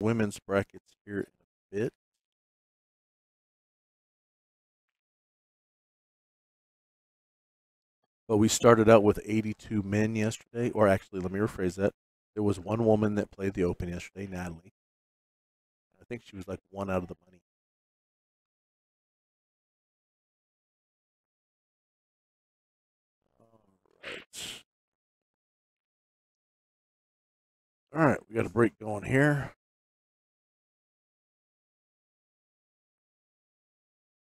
women's brackets here in a bit. But we started out with 82 men yesterday, or actually, let me rephrase that. There was one woman that played the Open yesterday, Natalie. I think she was like one out of the money. All right. All right, we got a break going here.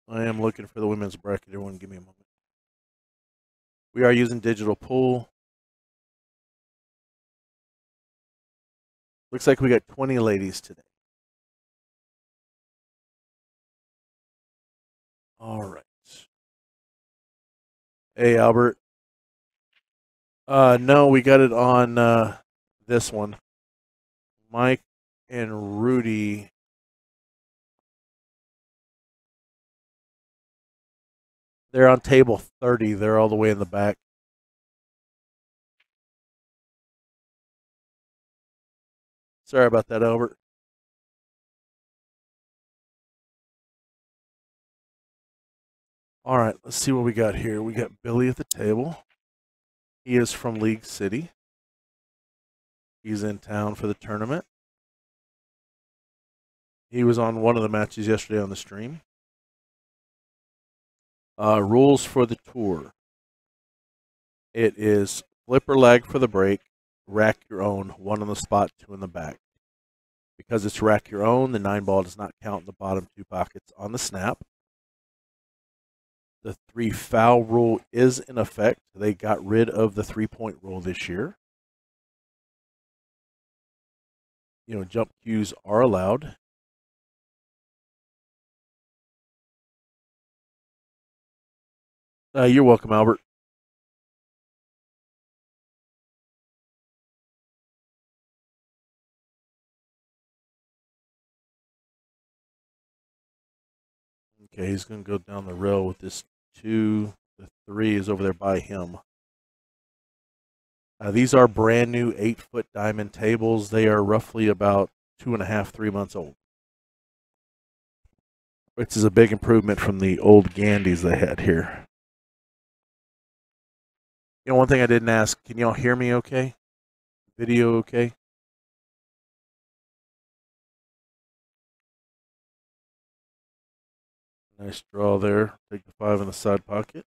I am looking for the women's bracket. Everyone, give me a moment. We are using digital pool. Looks like we got 20 ladies today. All right. Hey, Albert. Uh, no, we got it on uh, this one. Mike and Rudy. They're on table 30. They're all the way in the back. Sorry about that, Albert. All right, let's see what we got here. We got Billy at the table. He is from League City. He's in town for the tournament. He was on one of the matches yesterday on the stream. Uh, rules for the tour. It is flipper lag for the break, rack your own, one on the spot, two in the back. Because it's rack your own, the nine ball does not count in the bottom two pockets on the snap. The three foul rule is in effect. They got rid of the three point rule this year. You know, jump cues are allowed. Uh, you're welcome, Albert. Okay, he's going to go down the rail with this two. The three is over there by him. Uh, these are brand new eight foot diamond tables. They are roughly about two and a half, three months old. Which is a big improvement from the old Gandys they had here. You know, one thing I didn't ask, can y'all hear me okay? Video okay? Nice draw there. Take the five in the side pocket.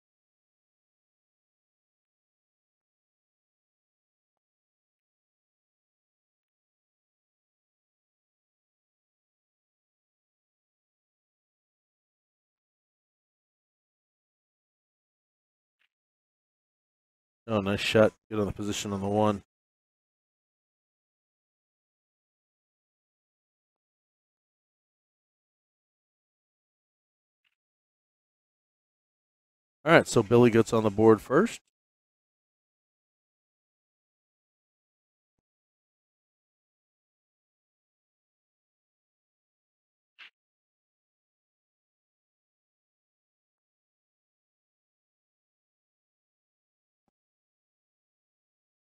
Oh, nice shot. Get on the position on the one. All right, so Billy gets on the board first.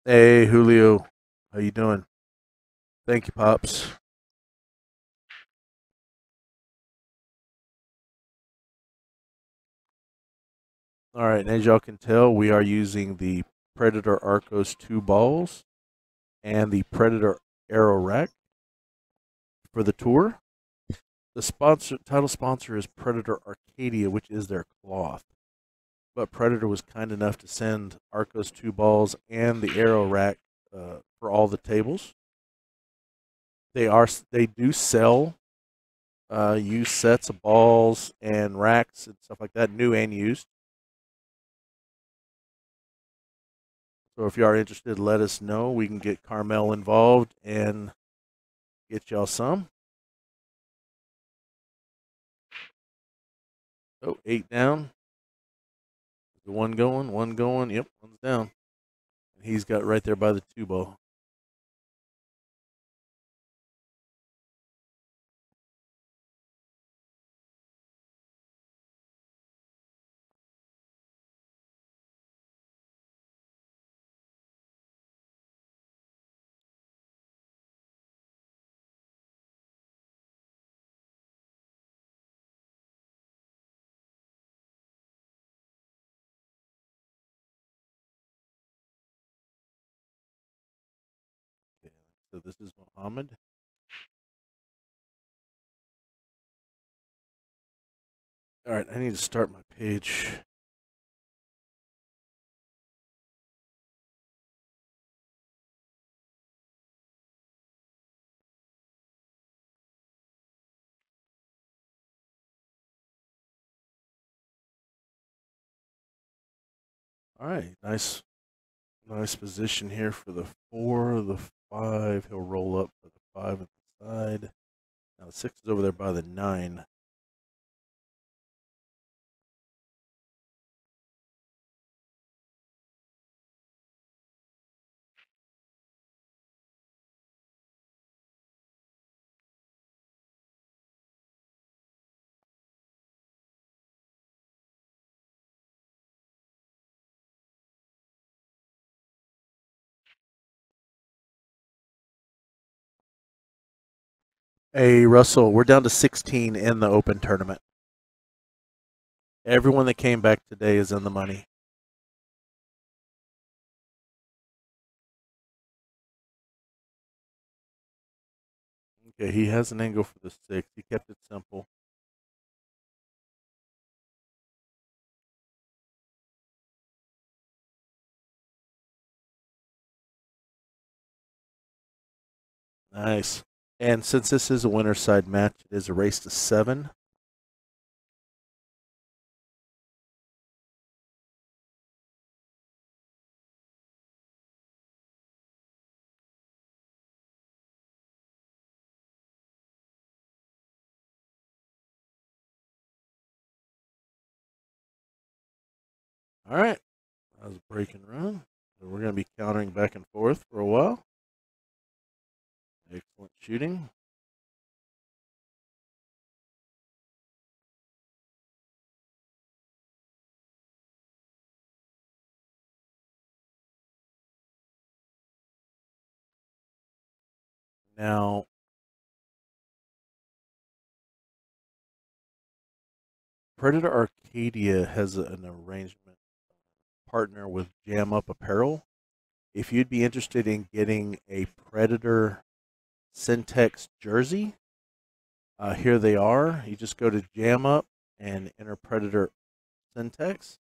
Hey, Julio. How you doing? Thank you, Pops. All right, and as y'all can tell, we are using the Predator Arcos 2 balls and the Predator Arrow Rack for the tour. The sponsor title sponsor is Predator Arcadia, which is their cloth but Predator was kind enough to send Arcos two balls and the arrow rack uh, for all the tables. They are they do sell uh, used sets of balls and racks and stuff like that, new and used. So if you are interested, let us know. We can get Carmel involved and get y'all some. Oh, eight down. One going, one going. Yep, one's down. And He's got right there by the two ball. This is Mohammad. All right, I need to start my page. All right, nice, nice position here for the four, the five. He'll roll up for the five at the side. Now the six is over there by the nine. Hey, Russell, we're down to 16 in the open tournament. Everyone that came back today is in the money. Okay, he has an angle for the six. He kept it simple. Nice. And since this is a winner side match, it is a race to seven. All right. That was a break and run. So we're going to be countering back and forth for a while. Excellent shooting. Now, Predator Arcadia has an arrangement partner with Jam Up Apparel. If you'd be interested in getting a Predator CenTex jersey, uh, here they are. You just go to Jam Up and enter Predator CenTex,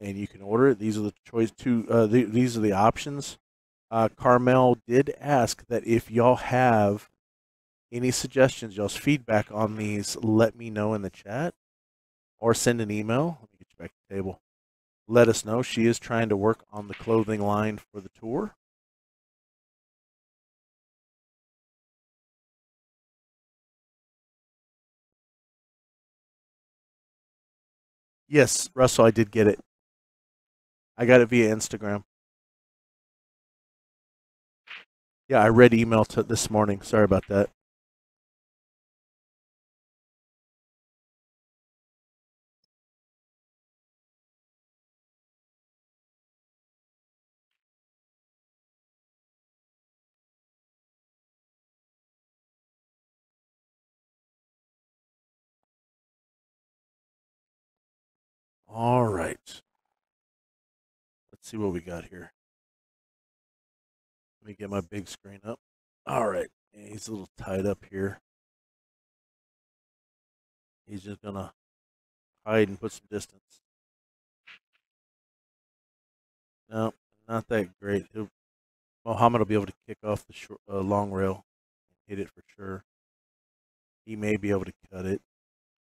and you can order it. These are the choice two. Uh, the, these are the options. Uh, Carmel did ask that if y'all have any suggestions, y'all's feedback on these, let me know in the chat or send an email. Let me get you back to the table. Let us know. She is trying to work on the clothing line for the tour. Yes, Russell, I did get it. I got it via Instagram. Yeah, I read email to this morning. Sorry about that. All right. Let's see what we got here. Let me get my big screen up. All right. He's a little tied up here. He's just going to hide and put some distance. No, not that great. He'll, Mohammad will be able to kick off the short, uh, long rail, hit it for sure. He may be able to cut it.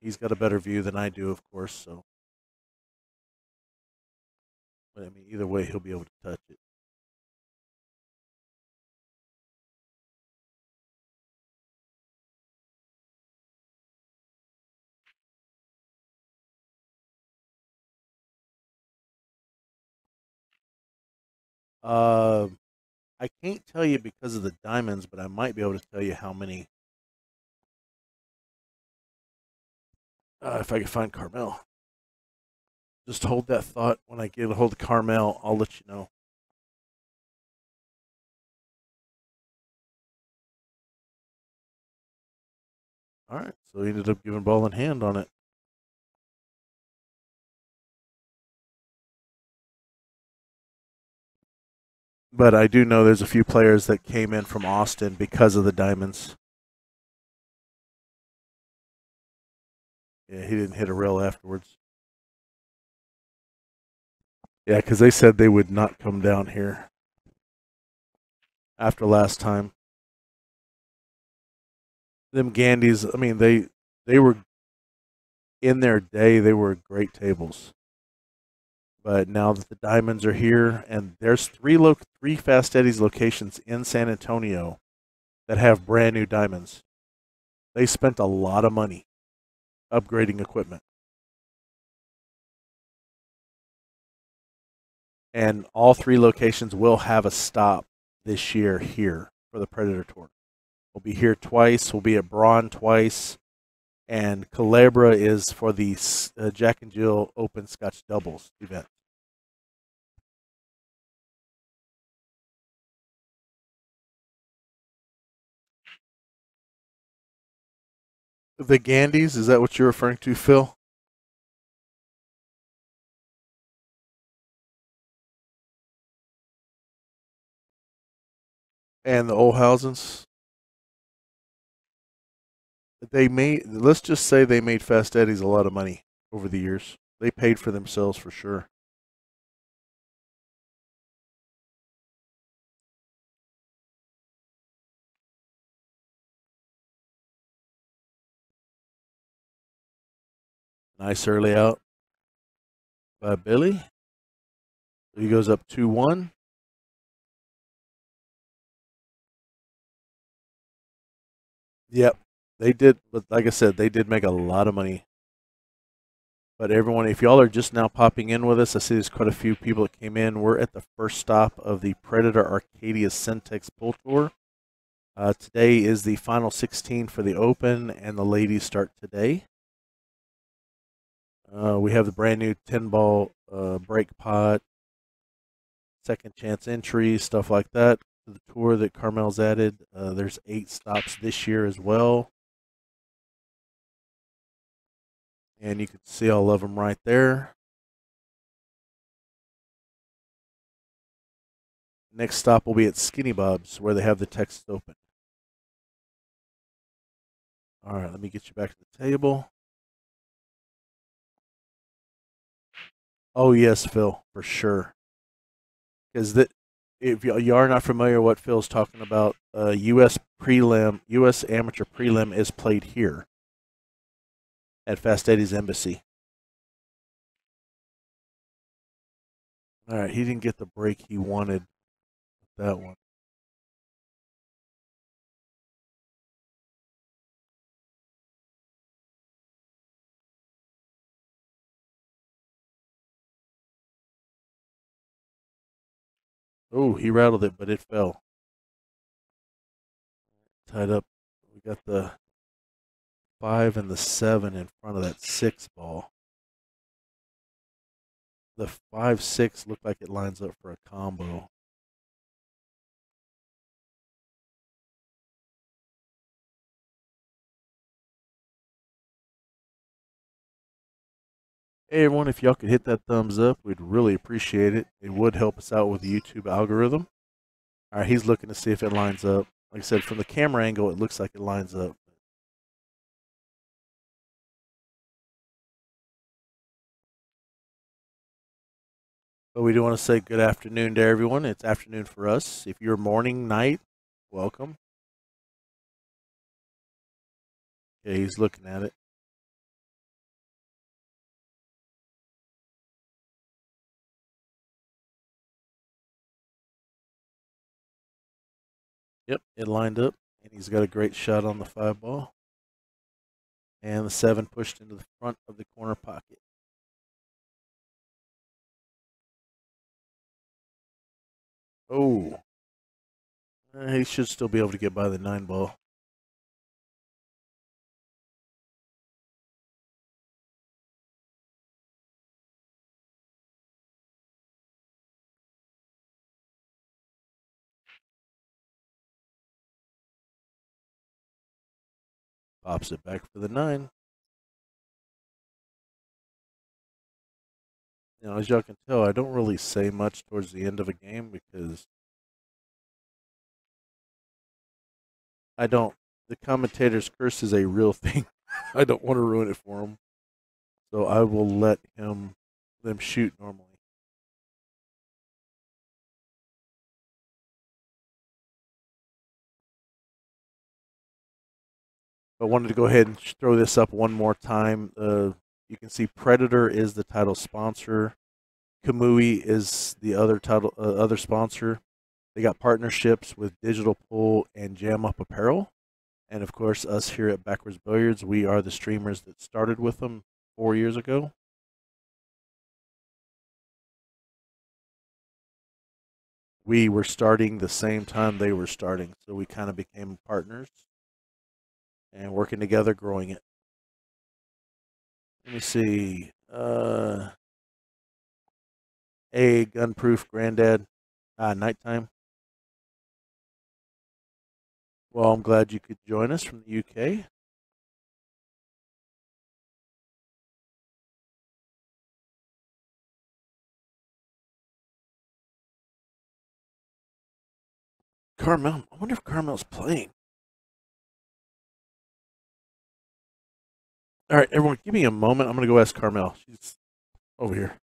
He's got a better view than I do, of course. So but I mean, either way, he'll be able to touch it. Uh, I can't tell you because of the diamonds, but I might be able to tell you how many. Uh, if I could find Carmel. Just hold that thought. When I get a hold of Carmel, I'll let you know. All right, so he ended up giving ball in hand on it. But I do know there's a few players that came in from Austin because of the diamonds. Yeah, he didn't hit a rail afterwards. Yeah, because they said they would not come down here after last time. Them Gandys, I mean, they they were in their day, they were great tables. But now that the diamonds are here, and there's three lo- three Fast Eddie's locations in San Antonio that have brand new diamonds. They spent a lot of money upgrading equipment. And all three locations will have a stop this year here for the Predator Tour. We'll be here twice. We'll be at Braun twice. And Culebra is for the uh, Jack and Jill Open Scotch Doubles event. The Gandys, is that what you're referring to, Phil? And the Olhausens? They made, let's just say they made Fast Eddie's a lot of money over the years. They paid for themselves for sure. Nice early out by Billy. He goes up 2 1. Yep, they did. But like I said, they did make a lot of money. But everyone, if y'all are just now popping in with us, I see there's quite a few people that came in. We're at the first stop of the Predator Arcadia Centex Pool Tour. Uh, today is the final 16 for the Open, and the ladies start today. Uh, we have the brand new 10 ball uh, break pot, second chance entry, stuff like that. The tour that Carmel's added. Uh, there's eight stops this year as well. And you can see all of them right there. Next stop will be at Skinny Bob's where they have the Texas Open. All right, let me get you back to the table. Oh yes, Phil, for sure. Because that, if you are not familiar what Phil's talking about, uh, U.S. prelim, U.S. amateur prelim is played here at Fast Eddie's Embassy. All right, he didn't get the break he wanted with that one. Oh, he rattled it, but it fell. Tied up. We got the five and the seven in front of that six ball. The five six looked like it lines up for a combo. Hey everyone, if y'all could hit that thumbs up, we'd really appreciate it. It would help us out with the YouTube algorithm. All right, he's looking to see if it lines up. Like I said, from the camera angle, it looks like it lines up. But we do want to say good afternoon to everyone. It's afternoon for us. If you're morning, night, welcome. Okay, he's looking at it. Yep, it lined up, and he's got a great shot on the five ball. And the seven pushed into the front of the corner pocket. Oh, uh, he should still be able to get by the nine ball. Pops it back for the nine. Now, as y'all can tell, I don't really say much towards the end of a game because I don't. The commentator's curse is a real thing. I don't want to ruin it for him, so I will let him them shoot normally. I wanted to go ahead and throw this up one more time. Uh, you can see Predator is the title sponsor. Kamui is the other title uh, other sponsor. They got partnerships with Digital Pool and Jam Up Apparel. And of course, us here at Backwards Billiards, we are the streamers that started with them four years ago. We were starting the same time they were starting, so we kind of became partners and working together, growing it. Let me see. Uh, a gunproof granddad, uh, nighttime. Well, I'm glad you could join us from the UK. Carmel. I wonder if Carmel's playing. All right, everyone, give me a moment. I'm going to go ask Carmel. She's over here.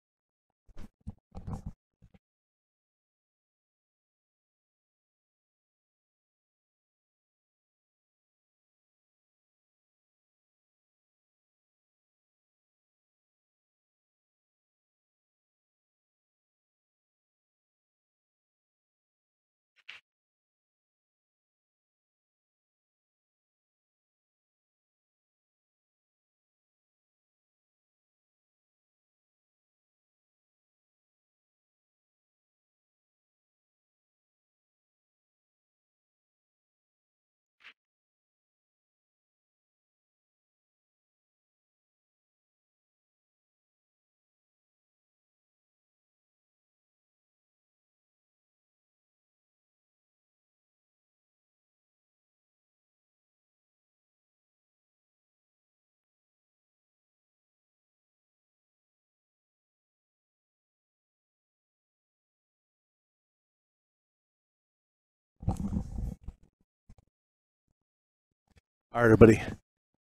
All right, everybody.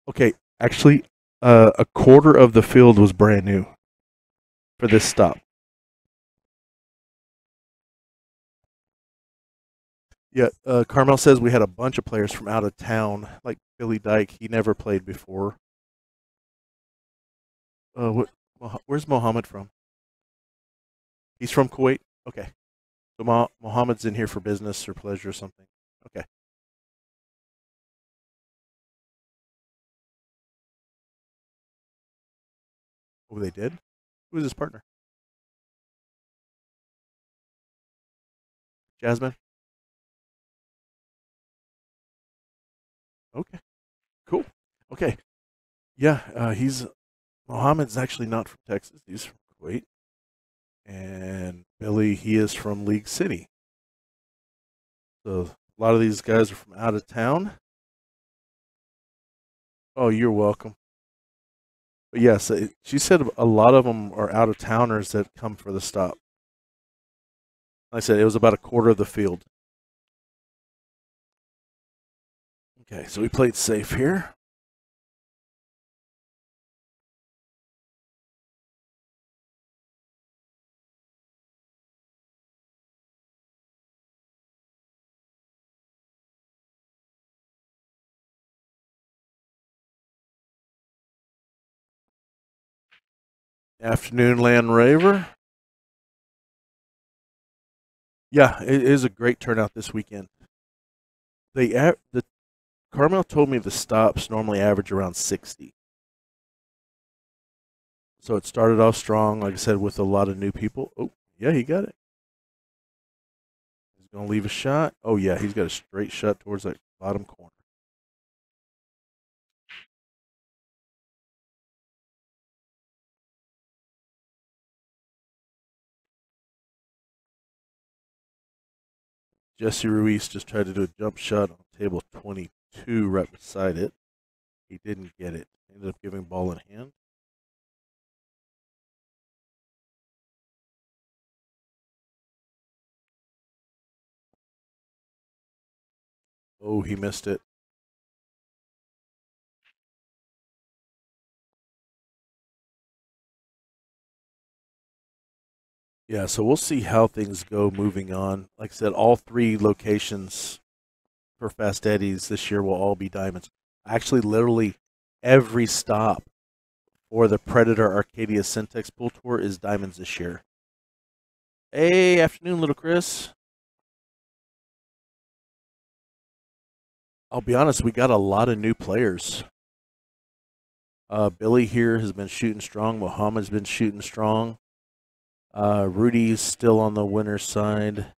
Okay, actually, uh, a quarter of the field was brand new for this stop. Yeah, uh, Carmel says we had a bunch of players from out of town, like Billy Dyke. He never played before. Uh, where's Mohammad from? He's from Kuwait. Okay, so Mohammad's in here for business or pleasure or something. Oh, they did? Who is his partner? Jasmine? Okay. Cool. Okay. Yeah, uh, he's Mohammad's actually not from Texas. He's from Kuwait. And Billy, he is from League City. So a lot of these guys are from out of town. Oh, you're welcome. But yes, she said a lot of them are out of towners that come for the stop. Like I said it was about a quarter of the field. Okay, so we played safe here. Afternoon Land Raver. Yeah, it is a great turnout this weekend. They the Carmel told me the stops normally average around 60. So it started off strong, like I said, with a lot of new people. Oh, yeah, he got it. He's going to leave a shot. Oh, yeah, he's got a straight shot towards that bottom corner. Jesse Ruiz just tried to do a jump shot on table 22 right beside it. He didn't get it. Ended up giving ball in hand. Oh, he missed it. Yeah, so we'll see how things go moving on. Like I said, all three locations for Fast Eddie's this year will all be diamonds. Actually, literally every stop for the Predator Arcadia CenTex Pool Tour is diamonds this year. Hey, afternoon, little Chris. I'll be honest, we got a lot of new players. Uh, Billy here has been shooting strong. Mohammad's been shooting strong. Uh, Rudy's still on the winner's side.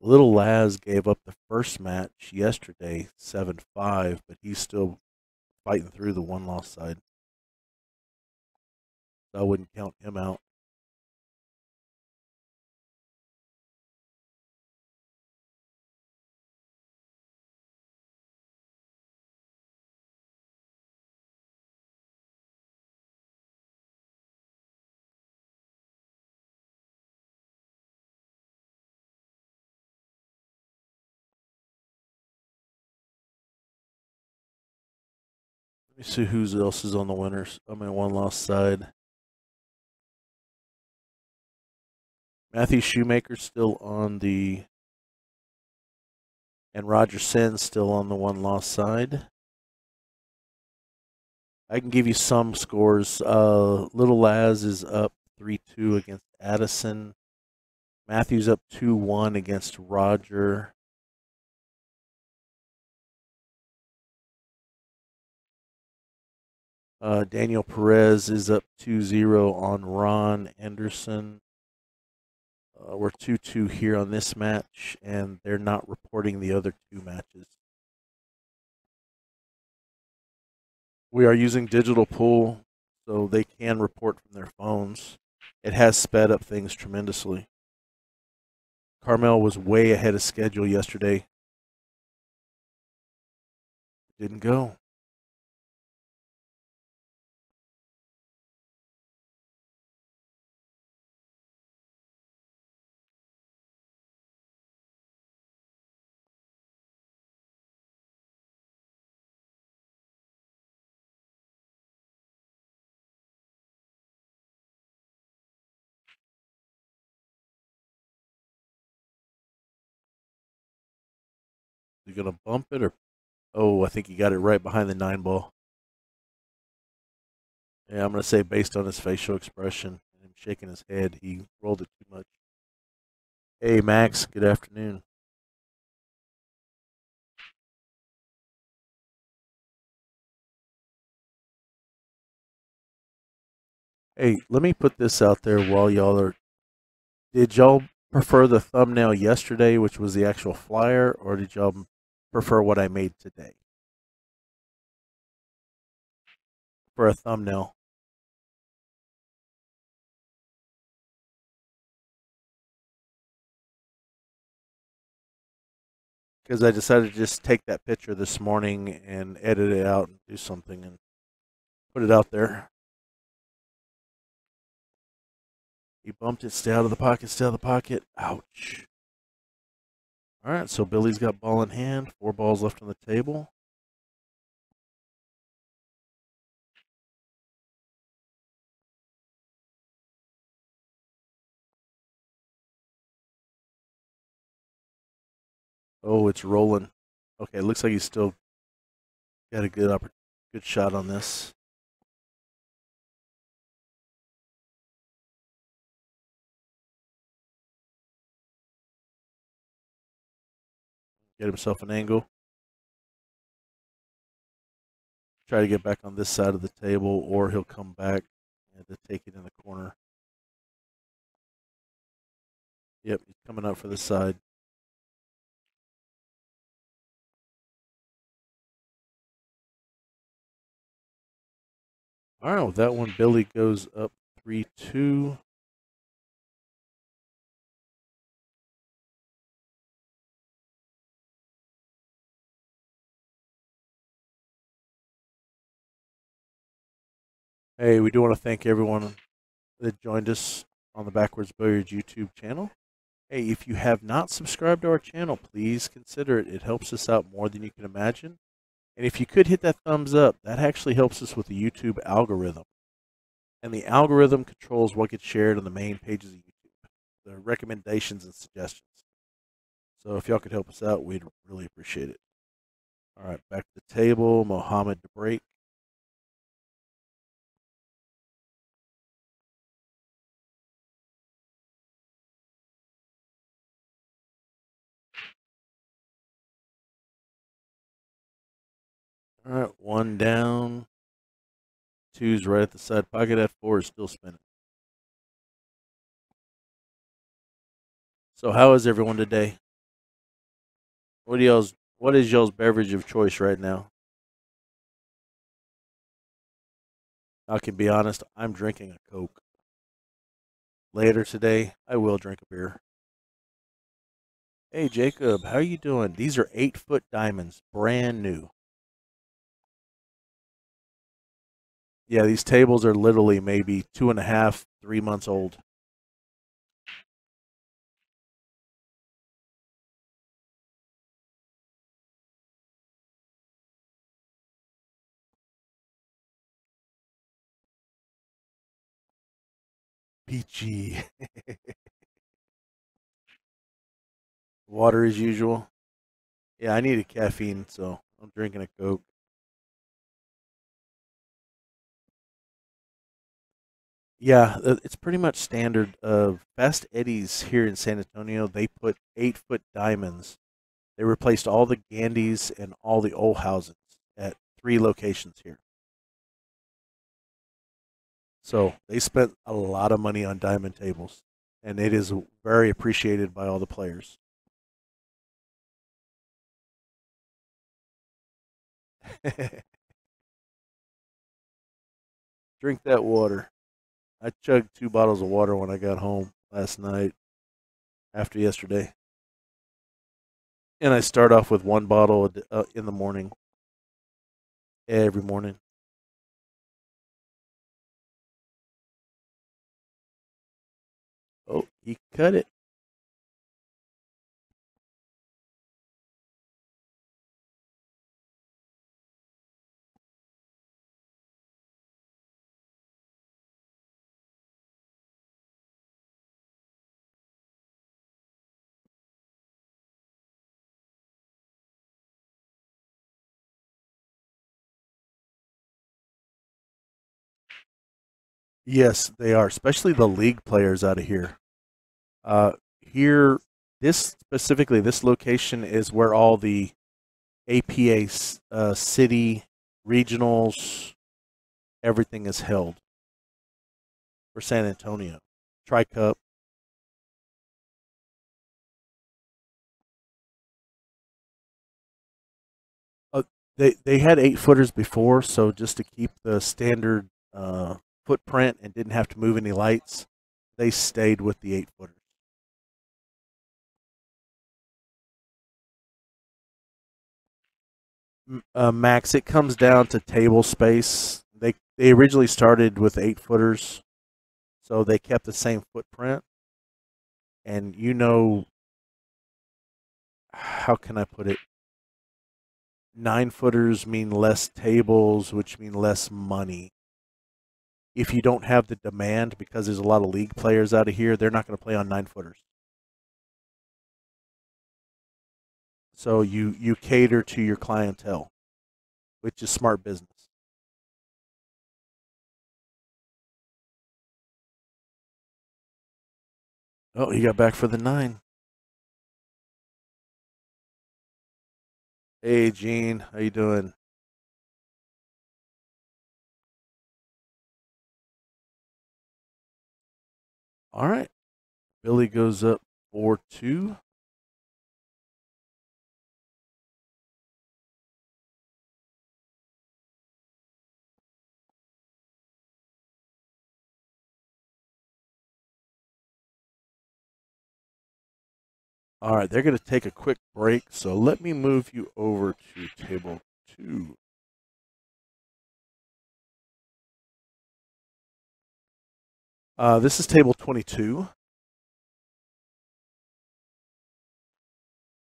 Little Laz gave up the first match yesterday, 7 5, but he's still fighting through the one loss side. So I wouldn't count him out. Let me see who else is on the winners. I mean, one lost side. Matthew Shoemaker still on the, and Roger Sen still on the one lost side. I can give you some scores. Uh, Little Laz is up 3 2 against Addison. Matthew's up 2 1 against Roger. Uh, Daniel Perez is up 2 0 on Ron Anderson. Uh, we're 2 2 here on this match, and they're not reporting the other two matches. We are using digital pool, so they can report from their phones. It has sped up things tremendously. Carmel was way ahead of schedule yesterday. Didn't go. He going to bump it or? Oh, I think he got it right behind the nine ball. Yeah, I'm going to say based on his facial expression and him shaking his head, he rolled it too much. Hey, Max. Good afternoon. Hey, let me put this out there while y'all are. Did y'all prefer the thumbnail yesterday, which was the actual flyer, or did y'all prefer what I made today for a thumbnail? Because I decided to just take that picture this morning and edit it out and do something and put it out there. He bumped it. Stay out of the pocket. Stay out of the pocket. Ouch. All right, so Billy's got ball in hand. Four balls left on the table. Oh, it's rolling. Okay, looks like he's still got a good good shot on this. Get himself an angle. Try to get back on this side of the table, or he'll come back and take it in the corner. Yep, he's coming up for the side. All right, with that one, Billy goes up 3 2. Hey, we do want to thank everyone that joined us on the Backwards Billiards YouTube channel. Hey, if you have not subscribed to our channel, please consider it. It helps us out more than you can imagine. And if you could hit that thumbs up, that actually helps us with the YouTube algorithm. And the algorithm controls what gets shared on the main pages of YouTube. the recommendations and suggestions. So if y'all could help us out, we'd really appreciate it. All right, back to the table. Mohammad to break. All right, one down. Two's right at the side pocket. At four is still spinning. So how is everyone today? What y'all's what is y'all's beverage of choice right now? I can be honest, I'm drinking a Coke. Later today, I will drink a beer. Hey Jacob, how you doing? These are eight foot diamonds, brand new. Yeah, these tables are literally maybe two and a half, three months old. Peachy. Water as usual. Yeah, I needed caffeine, so I'm drinking a Coke. Yeah, uh, it's pretty much standard of Fast Eddie's here in San Antonio. They put eight foot diamonds. They replaced all the Gandys and all the Olhausens at three locations here. So they spent a lot of money on diamond tables, and it is very appreciated by all the players. Drink that water. I chugged two bottles of water when I got home last night after yesterday. And I start off with one bottle uh, in the morning, every morning. Oh, he cut it. Yes, they are, especially the league players out of here. Uh, here, this specifically, this location is where all the APA uh, city regionals, everything is held for San Antonio. Tri Cup. Uh, they they had eight footers before, so just to keep the standard uh, footprint and didn't have to move any lights, they stayed with the eight footers. Uh, Max, it comes down to table space. They they originally started with eight footers, so they kept the same footprint. And you know, how can I put it? Nine footers mean less tables, which mean less money if you don't have the demand because there's a lot of league players out of here, they're not going to play on nine footers. So you you cater to your clientele, which is smart business. Oh, he got back for the nine. Hey, Gene, how you doing? All right. Billy goes up 4 2. All right, they're going to take a quick break, so let me move you over to table two. Uh, this is table 22.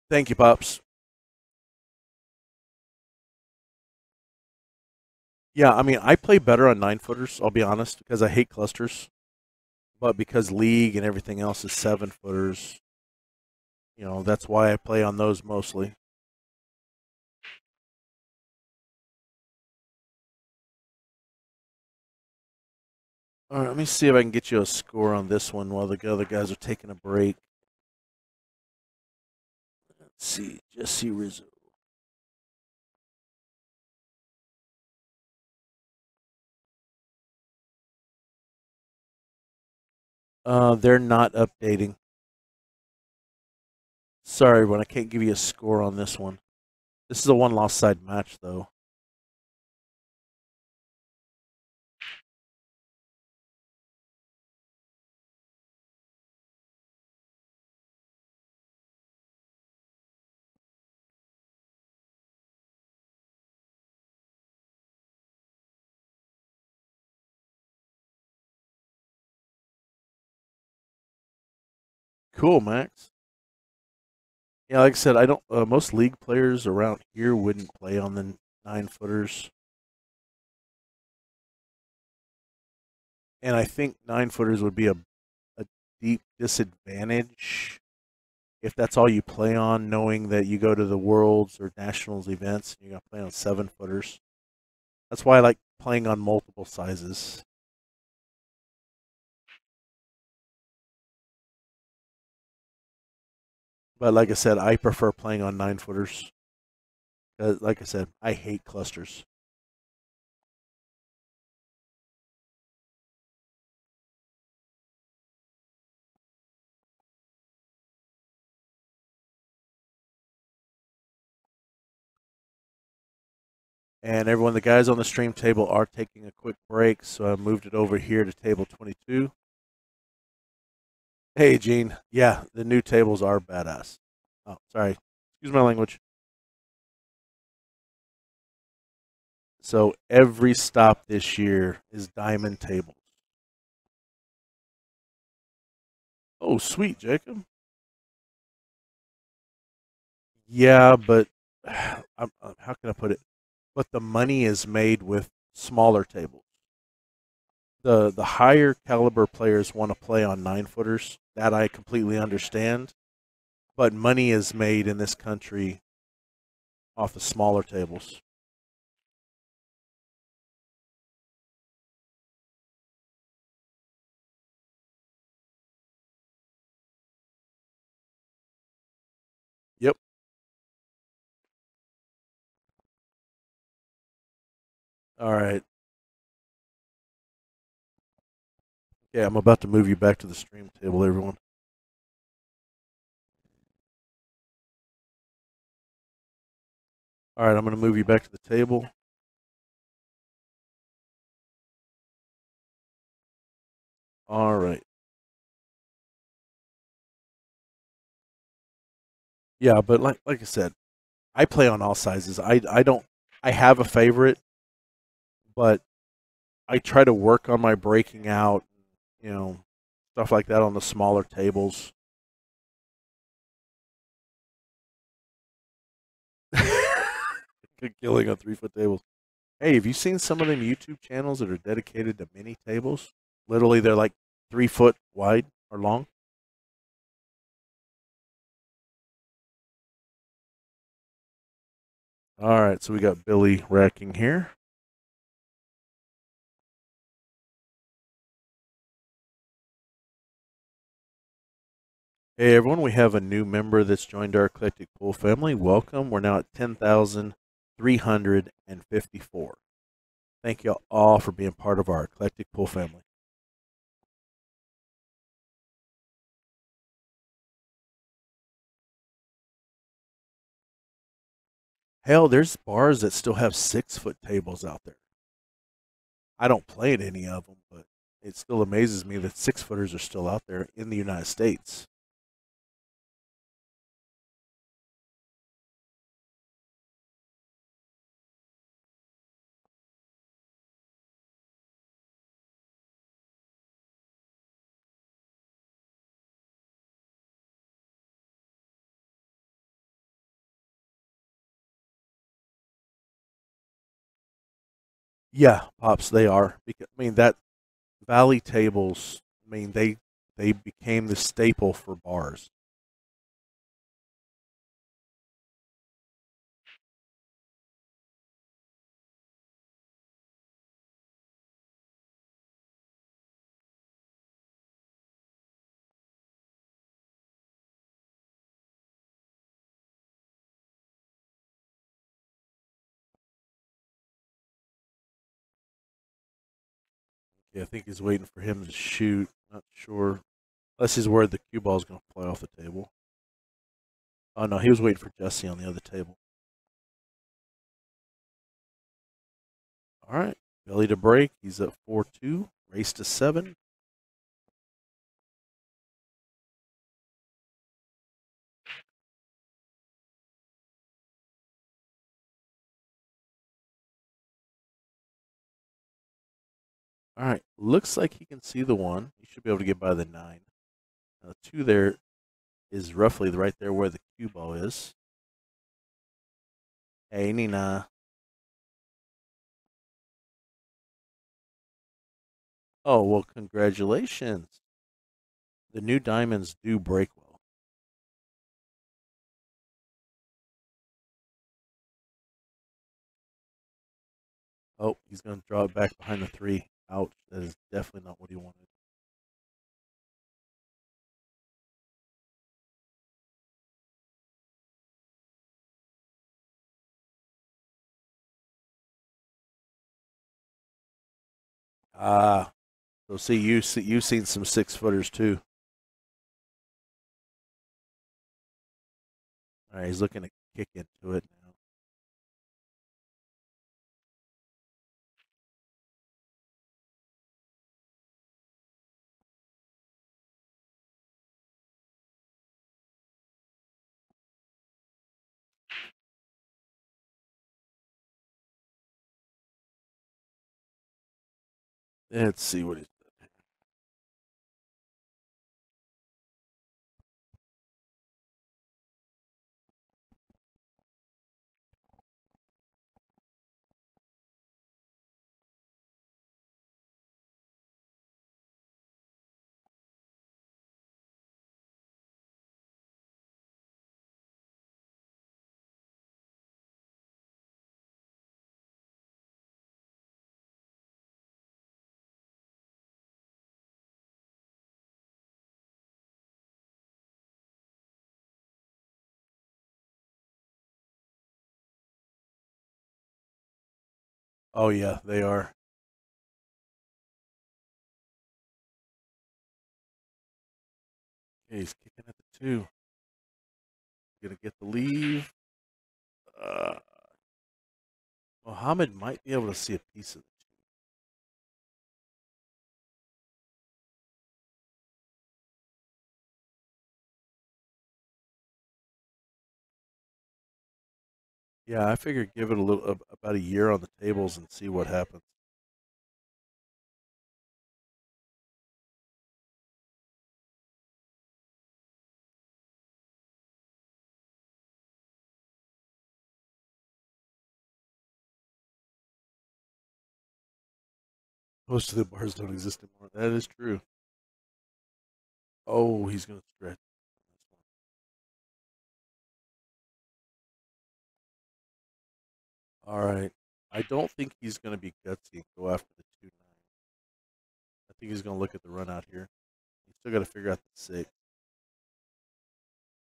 Thank you, Pops. Yeah, I mean, I play better on nine footers, I'll be honest, because I hate clusters. but because league and everything else is seven footers, you know that's why I play on those mostly. All right, let me see if I can get you a score on this one while the other guys are taking a break. Let's see, Jesse Rizzo. Uh, they're not updating. Sorry, but I can't give you a score on this one. This is a one loss side match, though. Cool, Max. Yeah, like I said, I don't. Uh, most league players around here wouldn't play on the nine footers, and I think nine footers would be a a deep disadvantage if that's all you play on, knowing that you go to the worlds or nationals events and you're gonna play on seven footers. That's why I like playing on multiple sizes. But like I said, I prefer playing on nine footers. Uh, like I said, I hate clusters. And everyone, the guys on the stream table are taking a quick break, so I moved it over here to table 22. Hey, Gene. Yeah, the new tables are badass. Oh, sorry. Excuse my language. So every stop this year is diamond tables. Oh, sweet, Jacob. Yeah, but uh, how can I put it? But the money is made with smaller tables the the higher caliber players want to play on nine footers. That I completely understand. But money is made in this country off of smaller tables. Yep. All right. Yeah, I'm about to move you back to the stream table, everyone. All right, I'm going to move you back to the table. All right. Yeah, but like like I said, I play on all sizes. I I don't I have a favorite, but I try to work on my breaking out you know, stuff like that on the smaller tables. Killing on three foot tables. Hey, have you seen some of them YouTube channels that are dedicated to mini tables? Literally, they're like three foot wide or long. All right, so we got Billy racking here. Hey everyone, we have a new member that's joined our Eclectic Pool family. Welcome. We're now at 10,354. Thank you all for being part of our Eclectic Pool family. Hell, there's bars that still have six foot tables out there. I don't play at any of them, but it still amazes me that six footers are still out there in the United States. Yeah, pops, they are. Because, I mean that valley tables I mean, they they became the staple for bars. Yeah, I think he's waiting for him to shoot. Not sure. Unless he's worried the cue ball is going to fly off the table. Oh, no, he was waiting for Jesse on the other table. All right. Billy to break. He's at 4 2. Race to 7. All right. Looks like he can see the one. He should be able to get by the nine. Now, the two there is roughly right there where the cue ball is. Hey, Nina. Oh, well, congratulations. The new diamonds do break well. Oh, he's going to draw it back behind the three. Ouch. That is definitely not what he wanted. Ah, so see you see you've seen some six footers too. All right, he's looking to kick into it Let's see what he's Oh yeah, they are. Okay, he's kicking at the two. Gonna get the leave. Uh, Mohammad might be able to see a piece of Yeah, I figured give it a little about a year on the tables and see what happens. Most of the bars don't exist anymore. That is true. Oh, he's gonna stretch. All right. I don't think he's gonna be gutsy and go after the two nine. I think he's gonna look at the run out here. He's still got to figure out the six.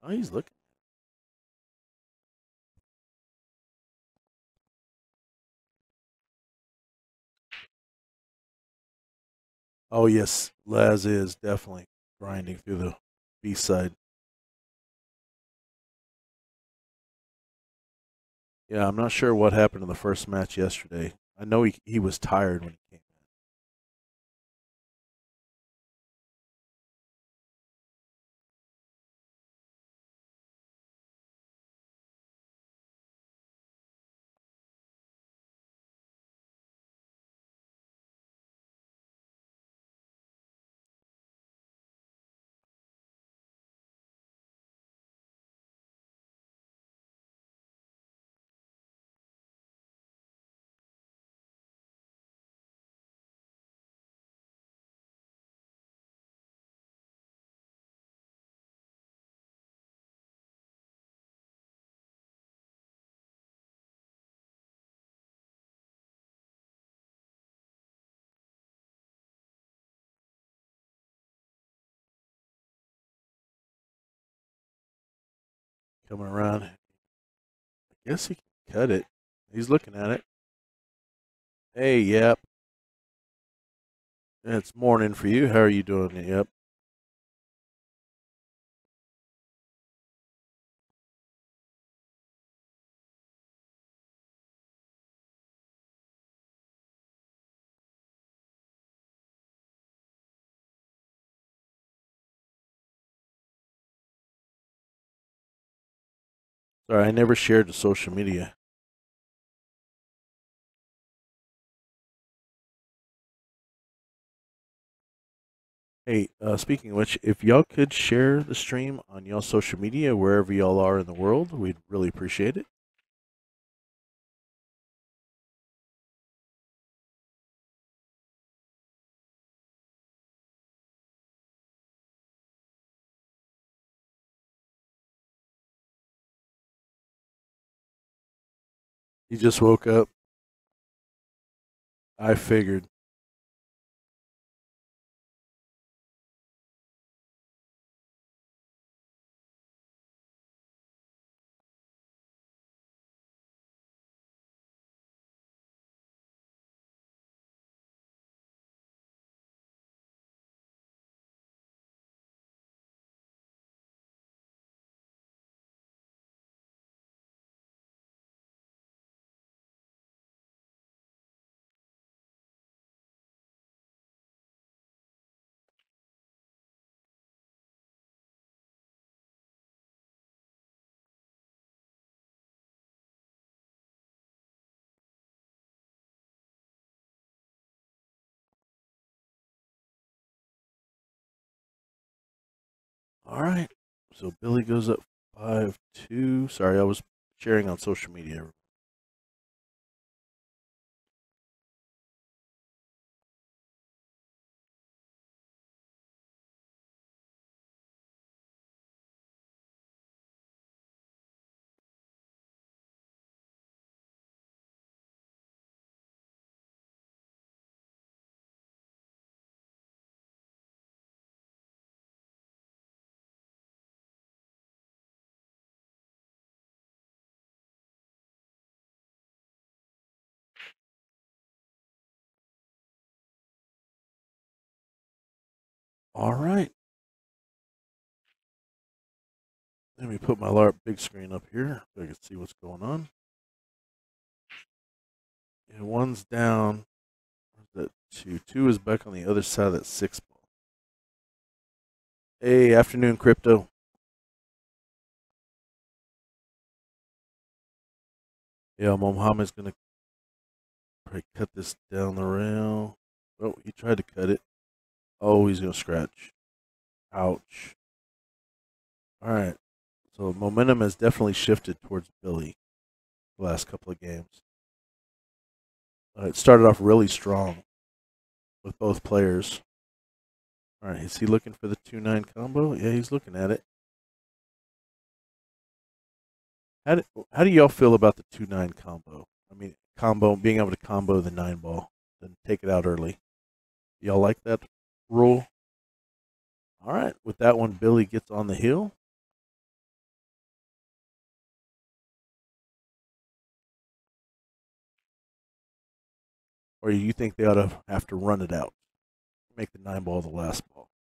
Oh, he's looking. Oh yes, Laz is definitely grinding through the B side. Yeah, I'm not sure what happened in the first match yesterday. I know he he was tired when he coming around. I guess he can cut it. He's looking at it. Hey, yep. It's morning for you. How are you doing? Yep. Sorry, I never shared the social media. Hey, uh, speaking of which, if y'all could share the stream on y'all social media wherever y'all are in the world, we'd really appreciate it. He just woke up. I figured. All right. So Billy goes up 5 2. Sorry, I was sharing on social media. All right. Let me put my LARP big screen up here so I can see what's going on. And one's down. That two. Two is back on the other side of that six ball. Hey, afternoon, crypto. Yeah, Mohammad's gonna probably cut this down the rail. Oh, he tried to cut it. Oh, he's gonna scratch. Ouch. All right. So momentum has definitely shifted towards Billy the last couple of games. Uh, it started off really strong with both players. All right, is he looking for the 2 9 combo? Yeah, he's looking at it. How do, how do y'all feel about the 2 9 combo? I mean, combo, being able to combo the 9 ball, and take it out early. Y'all like that rule? All right, with that one, Billy gets on the hill. or you think they ought to have to run it out, make the nine ball the last ball?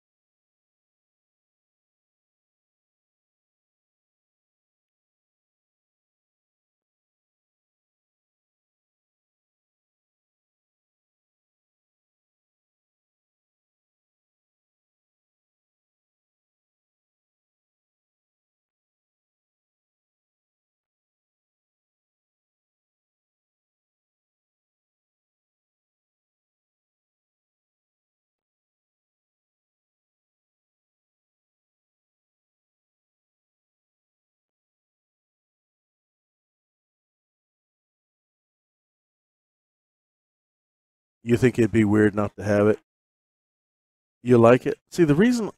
You think it'd be weird not to have it? You like it? See, the reason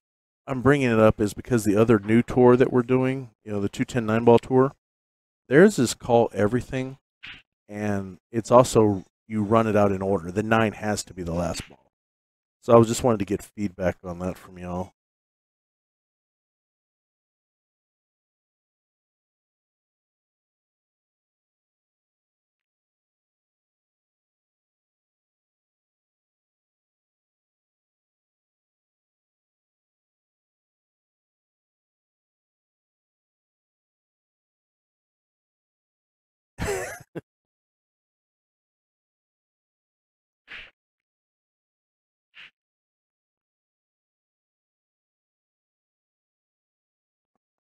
I'm bringing it up is because the other new tour that we're doing, you know, the 210 nine ball tour, theirs is call everything, and it's also you run it out in order. The nine has to be the last ball. So I was just wanted to get feedback on that from y'all.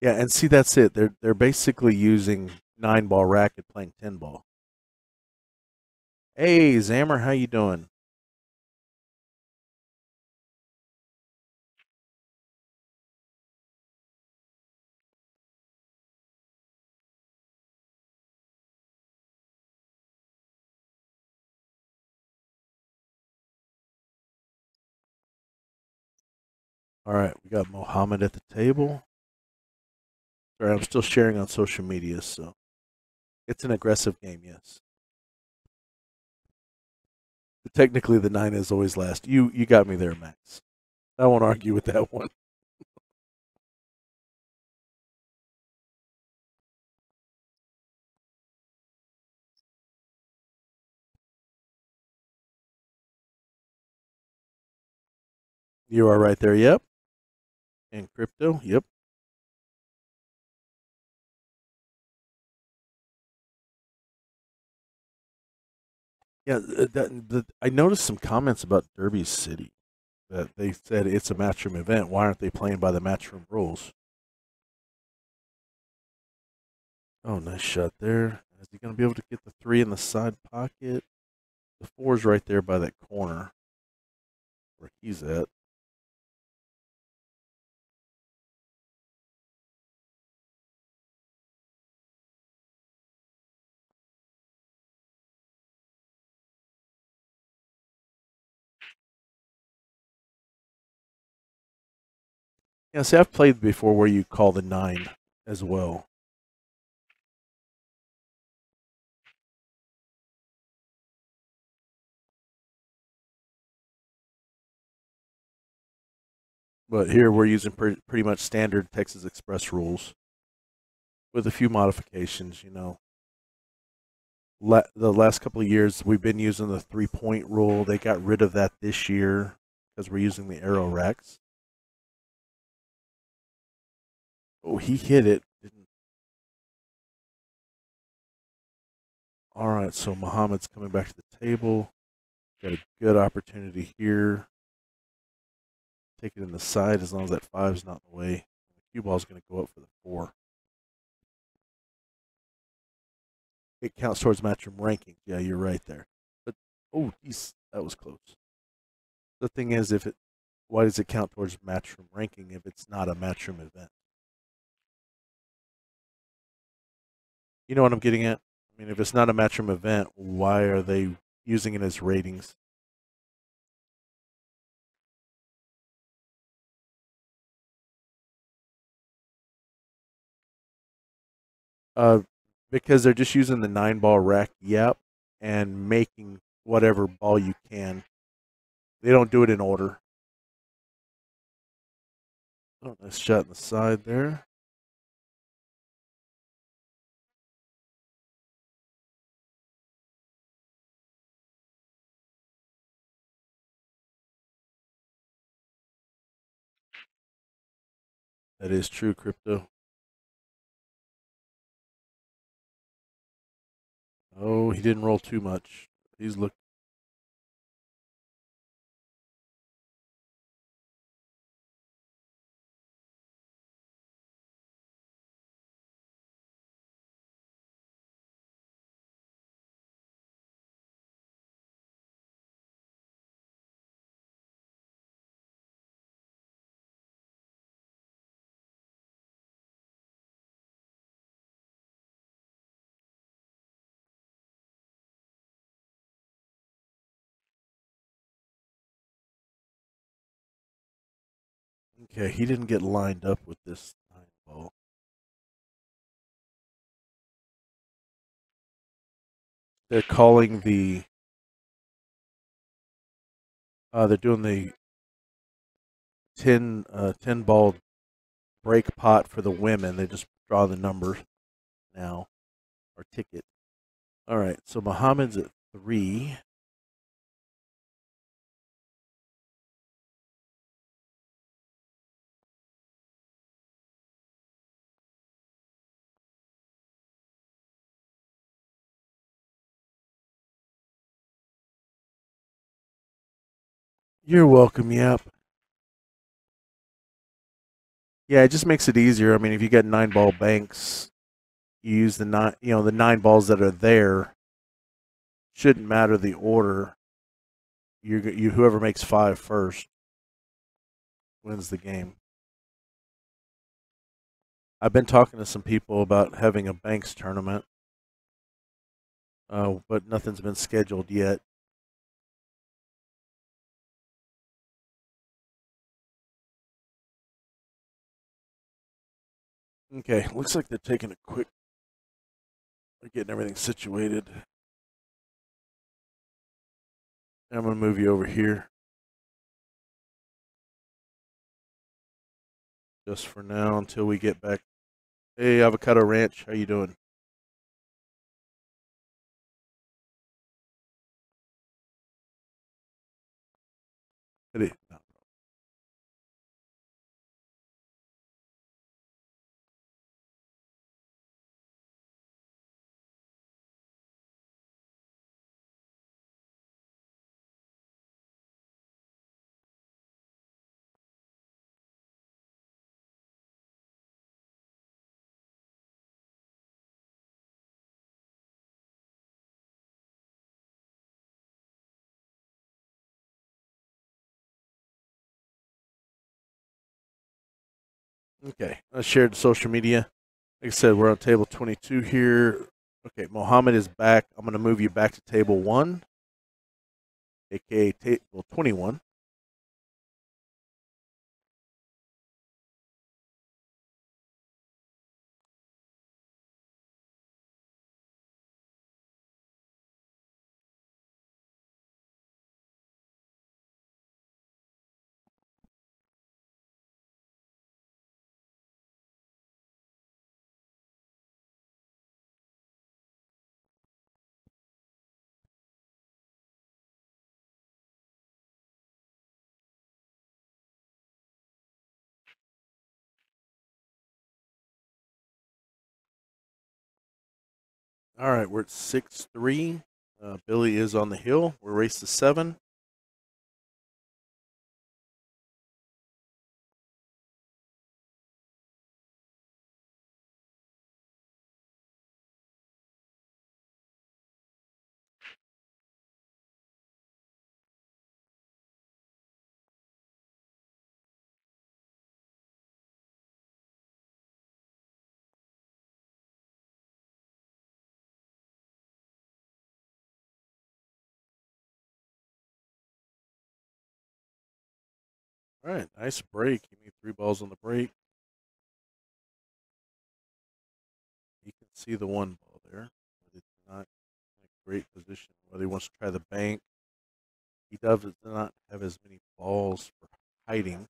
Yeah, and see that's it. They're they're basically using nine ball racket playing ten ball. Hey Zammer, how you doing? All right, we got Mohammad at the table. I'm still sharing on social media, so it's an aggressive game, yes. Technically, the nine is always last. You you got me there, Max. I won't argue with that one. You are right there. Yep. And crypto. Yep. Yeah, uh, that, that, I noticed some comments about Derby City that they said it's a matchroom event. Why aren't they playing by the matchroom rules? Oh, nice shot there. Is he going to be able to get the three in the side pocket? The four's right there by that corner where he's at. Yeah, see, I've played before where you call the nine as well. But here we're using pre- pretty much standard Texas Express rules with a few modifications, you know. La- the last couple of years, we've been using the three point rule. They got rid of that this year because we're using the arrow racks. Oh, he hit it. All right, so Mohammad's coming back to the table. Got a good opportunity here. Take it in the side as long as that five's not in the way. The cue ball's going to go up for the four. It counts towards matchroom ranking. Yeah, you're right there. But oh, geez, that was close. The thing is, if it, why does it count towards matchroom ranking if it's not a matchroom event? You know what I'm getting at? I mean, if it's not a matchroom event, why are they using it as ratings? Uh, because they're just using the nine ball rack yep and making whatever ball you can. They don't do it in order. Oh, nice shot in the side there. That is true, crypto. Oh, he didn't roll too much. He's look. Okay, he didn't get lined up with this nine ball. They're calling the. Uh, they're doing the 10, uh, 10 ball break pot for the women. They just draw the number now, or ticket. All right, so Mohammad's at three. You're welcome, Yep. Yeah, it just makes it easier. I mean, if you get nine ball banks, you use the nine, you know, the nine balls that are there. Shouldn't matter the order. You, you whoever makes five first wins the game. I've been talking to some people about having a banks tournament, uh, but nothing's been scheduled yet. Okay, looks like they're taking a quick. They're getting everything situated. I'm gonna move you over here. Just for now until we get back. Hey, Avocado Ranch, how you doing? Hey, Okay, I shared social media. Like I said, we're on table 22 here. Okay, Mohammad is back. I'm going to move you back to table one, aka table 21. All right, we're at 6 3. Uh, Billy is on the hill. We're race to seven. All right, nice break. You need three balls on the break. You can see the one ball there, but it's not in a great position. Whether he wants to try the bank, he does not have as many balls for hiding.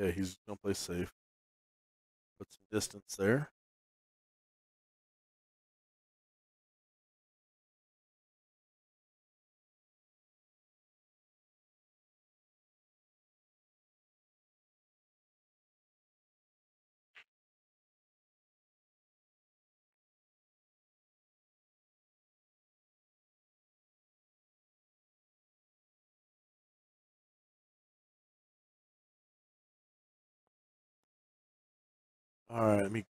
Yeah, he's gonna play safe. Put some distance there. All right, let me.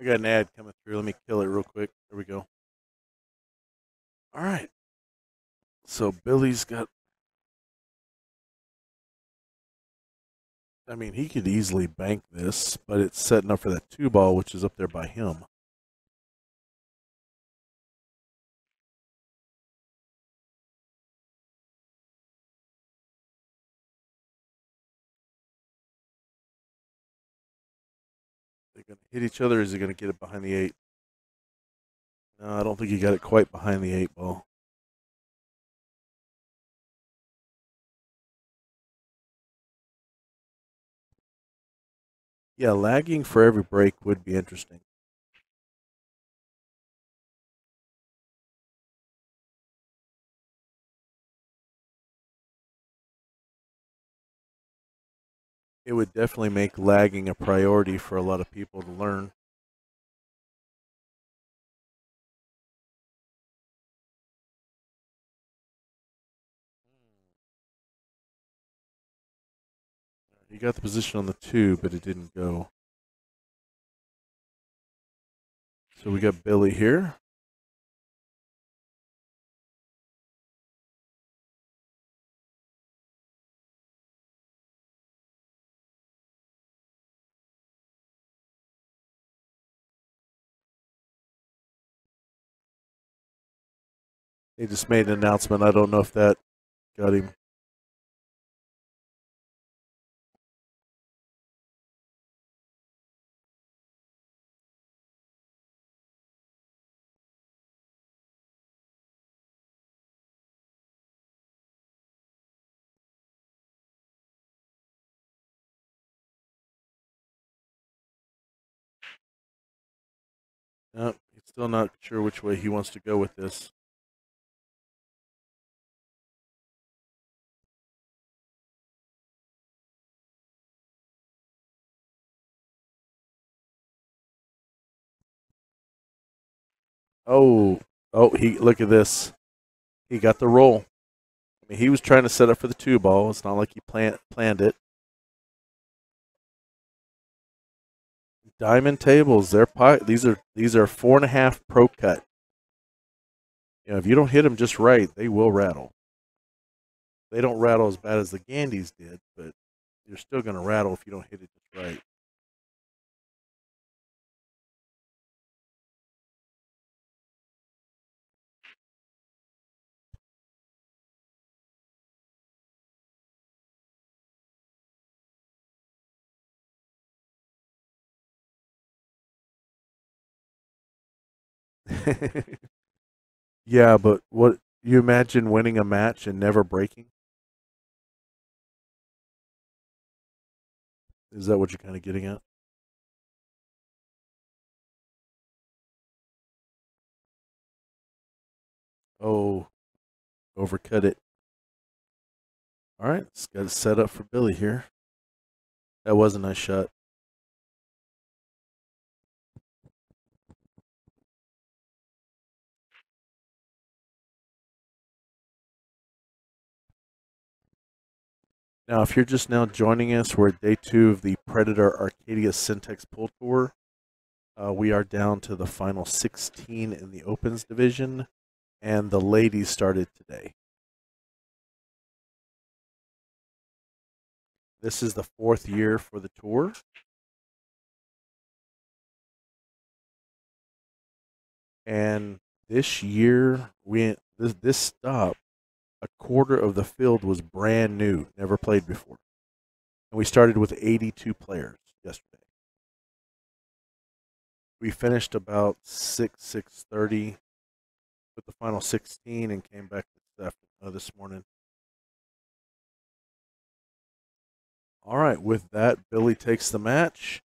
I got an ad coming through. Let me kill it real quick. There we go. All right. So Billy's got. I mean, he could easily bank this, but it's setting up for that two ball, which is up there by him. Hit each other. Is he going to get it behind the eight? No, I don't think he got it quite behind the eight ball. Yeah, lagging for every break would be interesting. It would definitely make lagging a priority for a lot of people to learn. You got the position on the two, but it didn't go. So we got Billy here. He just made an announcement. I don't know if that got him. Nope, he's still not sure which way he wants to go with this. Oh, oh, he look at this. He got the roll. I mean, he was trying to set up for the two ball. It's not like he planned planned it. Diamond tables, they're. These are these are four and a half pro cut. You know, if you don't hit them just right, they will rattle. They don't rattle as bad as the Gandys did, but you're still going to rattle if you don't hit it just right. yeah, but what you imagine winning a match and never breaking? Is that what you're kind of getting at? Oh, overcut it. All right, it's got it set up for Billy here. That was a nice shot. Now, if you're just now joining us, we're day two of the Predator Arcadia CenTex Pool Tour. Uh, we are down to the final 16 in the Opens division, and the ladies started today. This is the fourth year for the tour. And this year, we this this stop a quarter of the field was brand new, never played before. And we started with 82 players yesterday. We finished about 6, 6.30 with the final 16 and came back this, afternoon, uh, this morning. All right, with that, Billy takes the match.